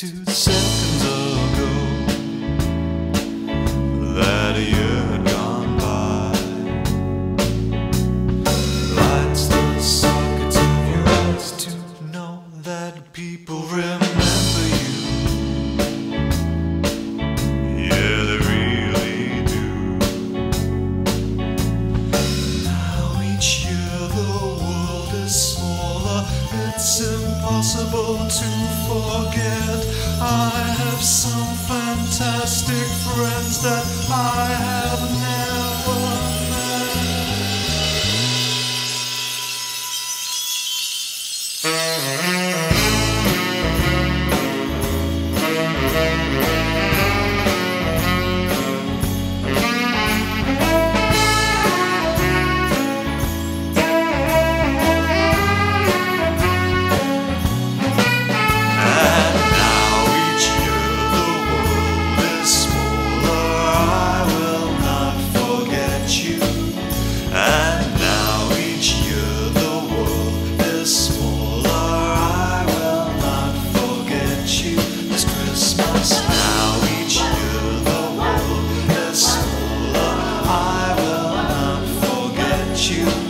two seconds ago that a year had gone by. Lights the sockets of your eyes to know that people remember you. Yeah, they really do. Now each year the world is smaller. It's impossible to forget. I have some fantastic friends that I have never you.